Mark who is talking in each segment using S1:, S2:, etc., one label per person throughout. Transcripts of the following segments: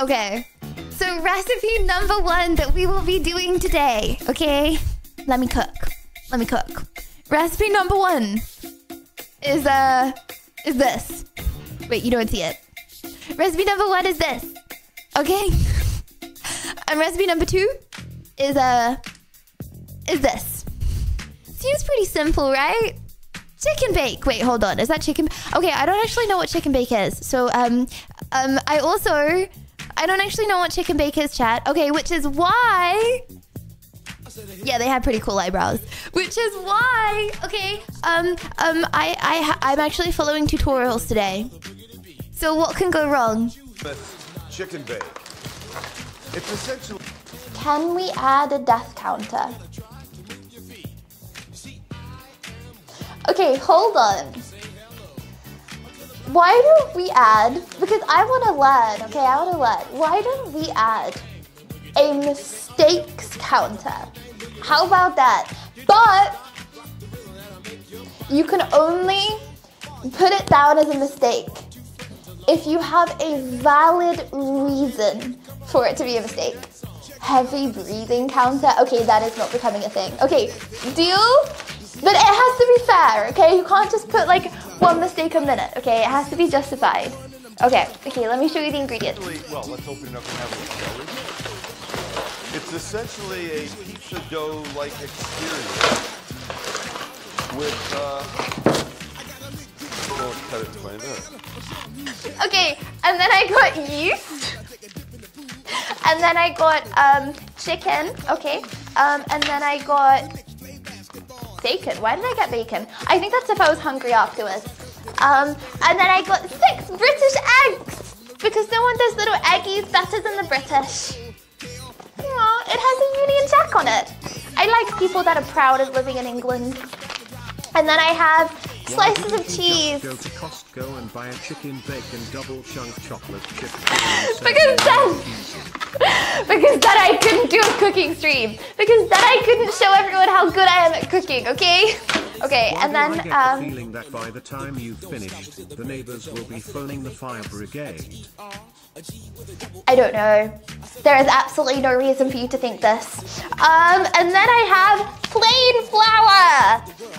S1: Okay. So recipe number one that we will be doing today. Okay. Let me cook. Let me cook. Recipe number one is uh is this. Wait, you don't see it. Recipe number one is this. Okay. and recipe number two is uh is this. Seems pretty simple, right? Chicken bake. Wait, hold on. Is that chicken? Okay, I don't actually know what chicken bake is. So um um I also I don't actually know what chicken bake is, chat. Okay, which is why yeah, they have pretty cool eyebrows. Which is why, okay, um, um, I, I, I'm actually following tutorials today. So what can go wrong?
S2: Chicken bake. It's essentially.
S1: Can we add a death counter? Okay, hold on. Why don't we add, because I want to learn, okay, I want to learn. Why don't we add a mistakes counter? How about that? But you can only put it down as a mistake if you have a valid reason for it to be a mistake. Heavy breathing counter. Okay, that is not becoming a thing. Okay, deal? But it has to be fair, okay? You can't just put like one mistake a minute, okay? It has to be justified. Okay, okay, let me show you the ingredients.
S2: Well, let's open it up and have a look, shall we? It's essentially a pizza dough-like experience with, uh, well, cut it plain up.
S1: Okay, and then I got yeast. And then I got um, chicken, okay. Um, and then I got bacon. Why did I get bacon? I think that's if I was hungry afterwards. Um, and then I got six British eggs because no one does little eggies better than the British. Aw, it has a Union Jack on it. I like people that are proud of living in England. And then I have slices of cheese.
S3: Go to Costco and buy a chicken bacon double chunk chocolate chip.
S1: Because then, because then I couldn't do a cooking stream. Because then I couldn't show everyone how good I am at cooking. Okay, okay,
S3: Why
S1: and
S3: do I
S1: then
S3: get the
S1: um,
S3: feeling that by the time you've finished, the neighbors will be phoning the fire brigade.
S1: I don't know. There is absolutely no reason for you to think this. Um, and then I have plain flour.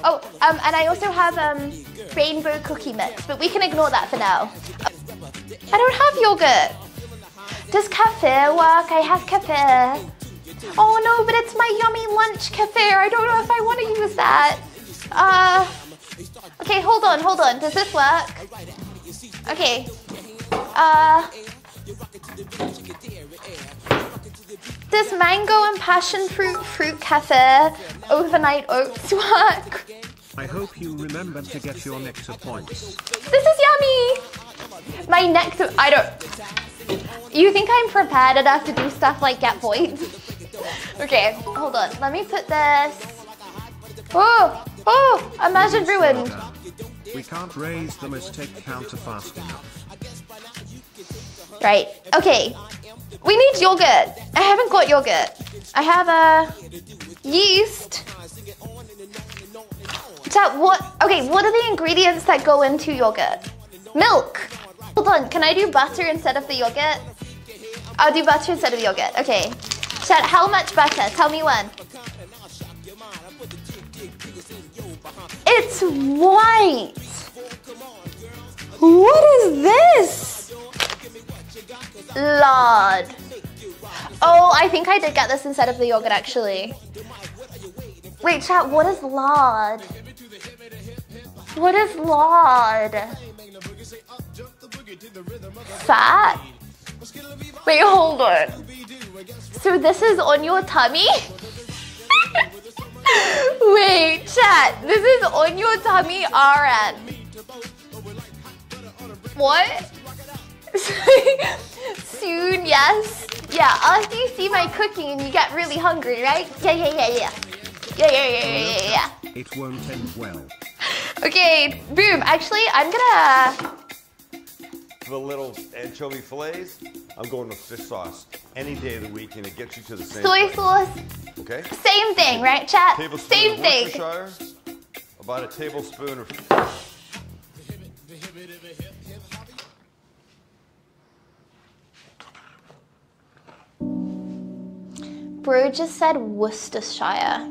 S1: Oh, um, and I also have um, rainbow cookie mix, but we can ignore that for now. I don't have yogurt. Does kefir work? I have kefir. Oh no, but it's my yummy lunch kefir. I don't know if I want to use that. Uh, okay, hold on, hold on. Does this work? Okay. Uh, does mango and passion fruit fruit kefir overnight oats work?
S3: I hope you remember to get your nectar points.
S1: This is yummy. My nectar. I don't. You think I'm prepared enough to do stuff like get points? okay, hold on. Let me put this. Oh, oh! Imagine ruined.
S3: We can't raise the mistake counter fast enough.
S1: Right. Okay. We need yogurt. I haven't got yogurt. I have a yeast. Chat, what? Okay, what are the ingredients that go into yogurt? Milk. Hold on. Can I do butter instead of the yogurt? I'll do butter instead of yogurt. Okay. Chat, how much butter? Tell me when. It's white. What is this? Lard. Oh, I think I did get this instead of the yogurt actually. Wait, chat, what is lard? What is lard? Fat? Wait, hold on. So this is on your tummy? Wait, chat, this is on your tummy RN. What? Soon, yes. Yeah, after you see my cooking and you get really hungry, right? Yeah, yeah, yeah, yeah. Yeah, yeah, yeah, yeah, yeah, yeah.
S3: It won't end well.
S1: Okay, boom. Actually, I'm gonna.
S2: The little anchovy fillets, I'm going with fish sauce any day of the week, and it gets you to the same.
S1: Soy
S2: place,
S1: sauce,
S2: Okay.
S1: same thing, right, chat?
S2: Tablespoon
S1: Same thing.
S2: Worcestershire, about a tablespoon of
S1: Bro just said Worcestershire.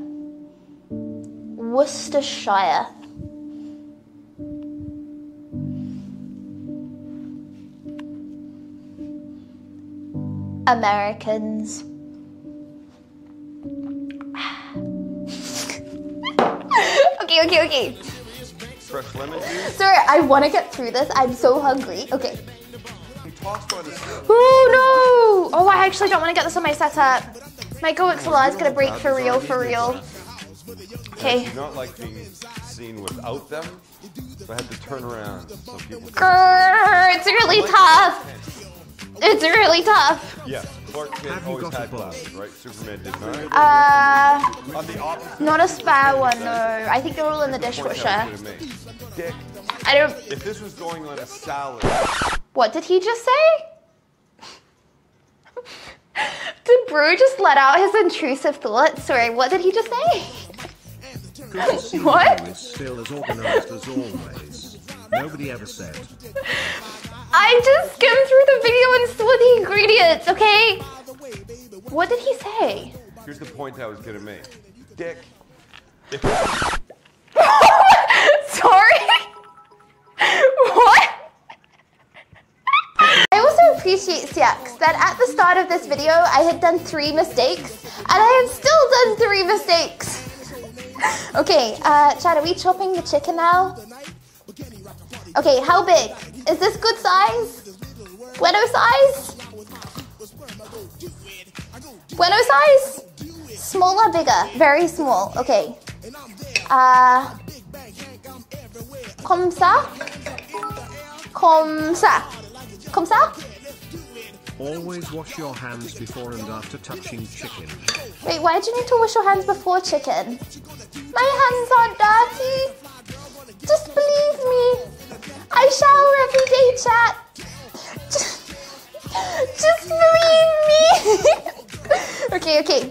S1: Worcestershire. Americans. okay, okay, okay.
S2: Fresh lemon juice.
S1: Sorry, I want to get through this. I'm so hungry. Okay.
S2: He talks about his
S1: Oh no! Oh, I actually don't want to get this on my setup. My GoXLR is gonna break for real, for real. Okay.
S2: Do not like being seen without them, so I had to turn around so.
S1: Grrr, it's really tough. It's really tough.
S2: Yes, Clark Kent
S3: Have you
S2: always
S3: got a
S2: had glasses, right? Superman did not.
S1: Uh,
S2: On the opposite.
S1: not a spare one, no. I think they're all in the
S2: point I was
S1: dishwasher.
S2: Dick,
S1: I don't.
S2: if this was going on a salad,
S1: What did he just say? did Brew just let out his intrusive thoughts? Sorry, what did he just say?
S3: Good
S1: What?
S3: still as organized as always. Nobody ever said.
S1: I just skimmed through the video and saw the ingredients, okay? What did he say?
S2: here's the point I was gonna make. Dick,
S1: Sorry? what? I also appreciate Siax that at the start of this video I had done three mistakes and I have still done three mistakes. okay, uh, Chad, are we chopping the chicken now? Okay, how big? Is this good size? Bueno size? Bueno size? Smaller, bigger? Very small. Okay. Uh, comme ça? Comme ça? Comme ça?
S3: Always wash your hands before and after touching chicken.
S1: Wait, why do you need to wash your hands before chicken? My hands are dirty. Shower every day, chat. Just, believe me. okay, okay.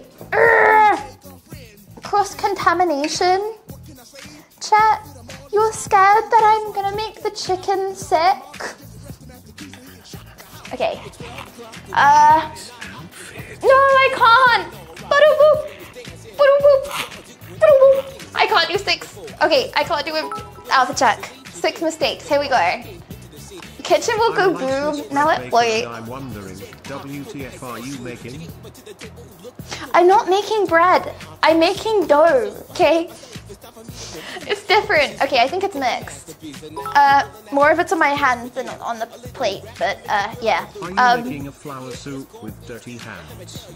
S1: Cross contamination. Chat, you're scared that I'm gonna make the chicken sick. Okay. Uh. No, I can't. Ba-da-boop. Ba-da-boop. Ba-da-boop. I can't do six. Okay, I can't do it. Alpha check. Six mistakes. Here we go. Kitchen will go boom. Now let wait.
S3: I'm wondering, WTF are you making?
S1: I'm not making bread. I'm making dough. Okay. It's different. Okay, I think it's mixed. Uh, more of it's on my hands than on the plate, but uh, yeah.
S3: Are you
S1: Um,
S3: making a flour soup with dirty hands?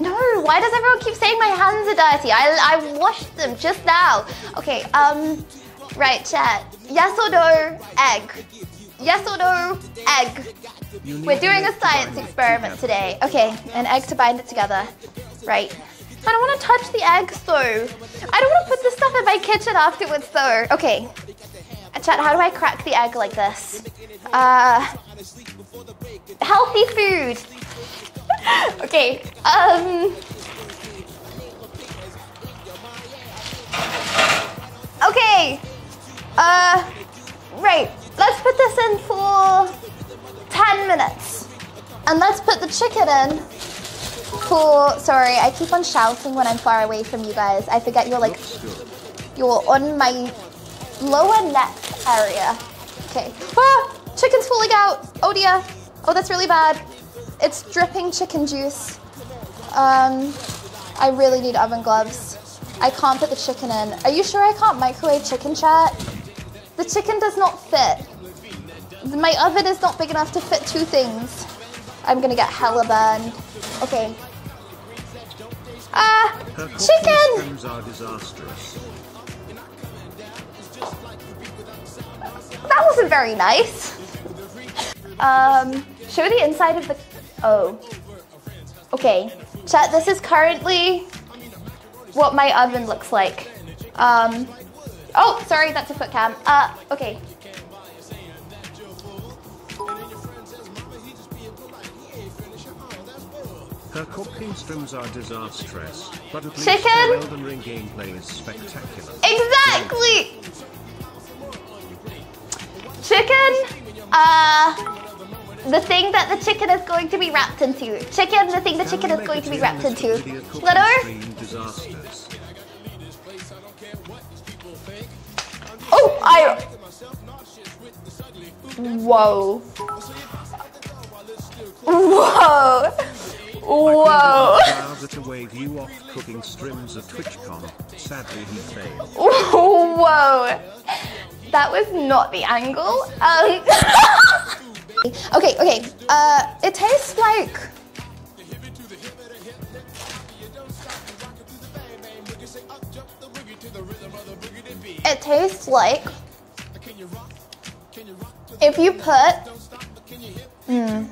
S1: No, why does everyone keep saying my hands are dirty? I, I washed them just now. Okay, um, right, chat. Yes or no, egg. Yes or no, egg. We're doing a science experiment today. Okay, an egg to bind it together. Right. I don't want to touch the eggs though. I don't want to put this stuff in my kitchen afterwards though. Okay. Uh, Chat, how do I crack the egg like this? Uh, healthy food. okay. Um. Okay. Uh. Right. Let's put this in for 10 minutes. And let's put the chicken in for. Sorry, I keep on shouting when I'm far away from you guys. I forget you're like you're on my lower neck area. Okay. Ah! Chicken's falling out. Oh dear. Oh, that's really bad. It's dripping chicken juice. Um, I really need oven gloves. I can't put the chicken in. Are you sure I can't microwave chicken chat? The chicken does not fit. My oven is not big enough to fit two things. I'm gonna get hella burned. Okay. Ah, chicken!
S3: skills are disastrous.
S1: That wasn't very nice. Um, show the inside of the. Oh. Okay. Chat, this is currently what my oven looks like. Um. Oh, sorry, that's a foot cam. Uh, okay.
S3: Her cooking streams are disastrous, but at least
S1: Chicken?
S3: her Elden Ring gameplay is spectacular.
S1: Exactly! Chicken, uh, the thing that the chicken is going to be wrapped into. Chicken, the thing the chicken is going to be wrapped into. Glitter? I. Whoa. Whoa. Whoa.
S3: to wave you off cooking streams at TwitchCon. Sadly, he failed.
S1: Whoa. That was not the angle. Um. okay, okay. Uh, it tastes like. It tastes like if you put. Mm,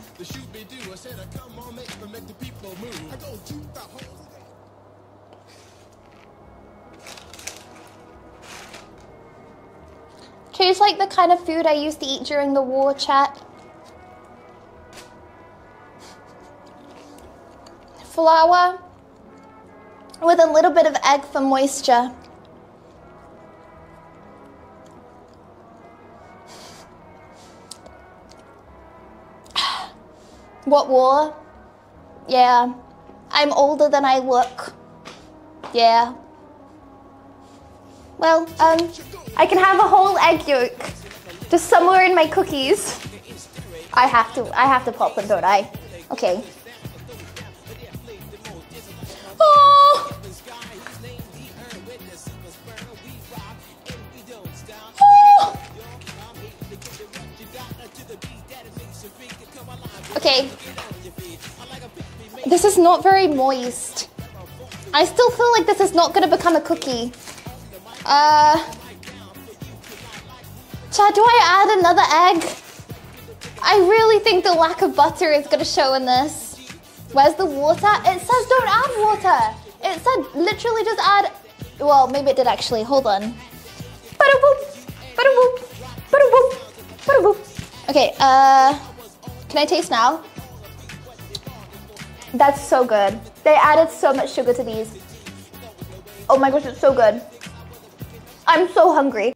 S1: tastes like the kind of food I used to eat during the war chat. Flour with a little bit of egg for moisture. What war? Yeah. I'm older than I look. Yeah. Well, um, I can have a whole egg yolk just somewhere in my cookies. I have to, I have to pop them, don't I? Okay. Oh! Oh! Okay. This is not very moist. I still feel like this is not gonna become a cookie. Uh, Chad, do I add another egg? I really think the lack of butter is gonna show in this. Where's the water? It says don't add water. It said literally just add, well, maybe it did actually, hold on. Ba-da-boop, ba-da-boop, ba-da-boop, ba-da-boop. Okay, uh, can I taste now? That's so good. They added so much sugar to these. Oh my gosh, it's so good. I'm so hungry.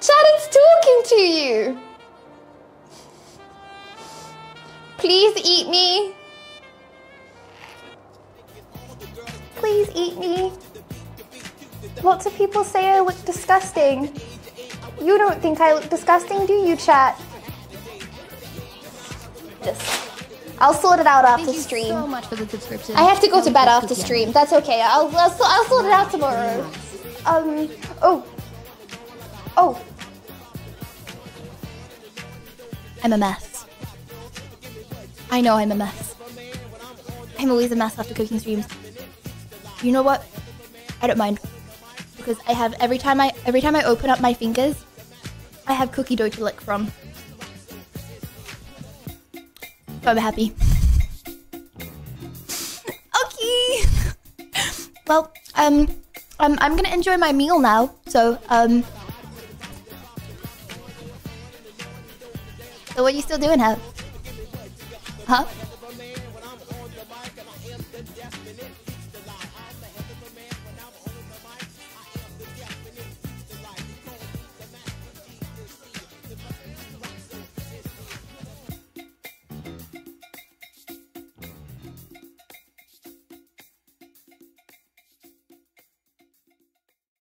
S1: Shannon's talking to you. Please eat me. Please eat me. Lots of people say I look disgusting. You don't think I look disgusting, do you, chat? I'll sort it out after
S4: Thank you
S1: stream.
S4: so much for the subscription.
S1: I have to go to bed after stream. That's okay. I'll, I'll, I'll sort it out tomorrow. Um, oh. Oh. I'm a mess. I know I'm a mess. I'm always a mess after cooking streams. You know what? I don't mind. Because I have every time I every time I open up my fingers, I have cookie dough to lick from. I'm happy. okay. Well, um, I'm, I'm gonna enjoy my meal now. So, um. So what are you still doing, huh? Huh?